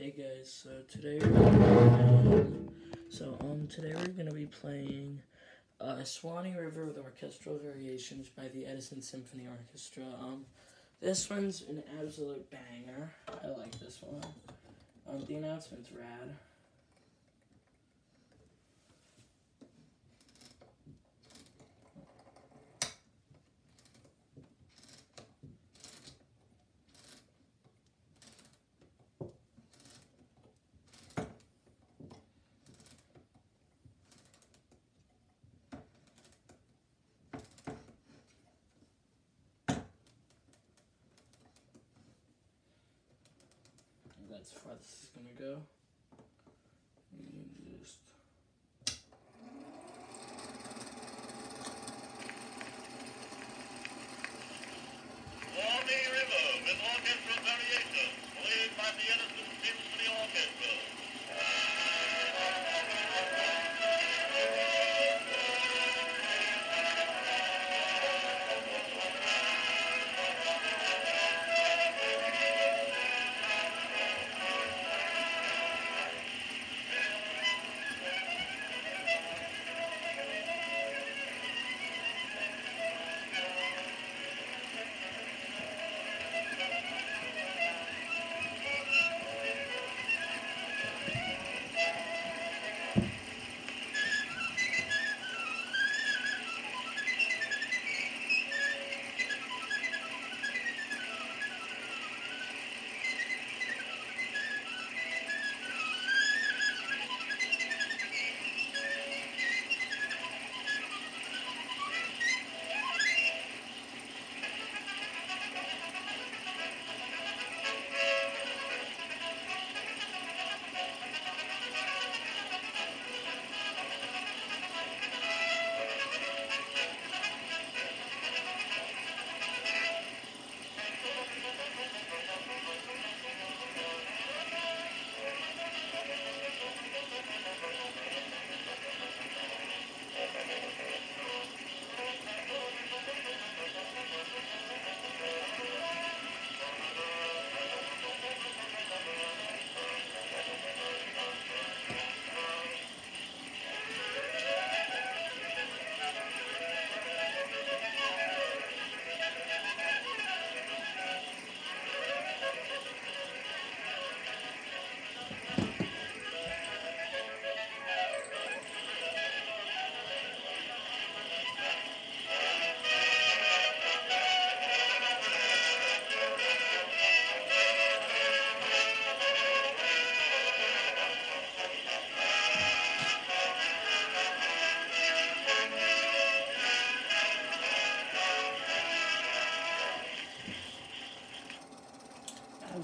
Hey guys, so today playing, so um today we're gonna be playing uh, Swanee River with Orchestral Variations by the Edison Symphony Orchestra. Um, this one's an absolute banger. I like this one. Um, the announcement's rad. That's far this is gonna go. You just River with orchestral variations played by the Edison Symphony Orchestra.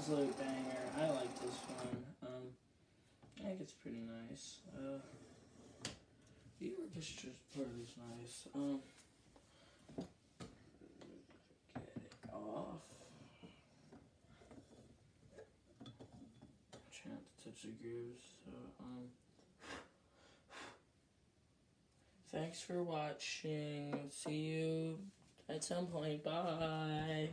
Absolute banger. I like this one. Um, I think it's pretty nice. Uh, the orchestra part is nice. Um, get it off. Trying to touch the grooves. So, um, thanks for watching. See you at some point. Bye.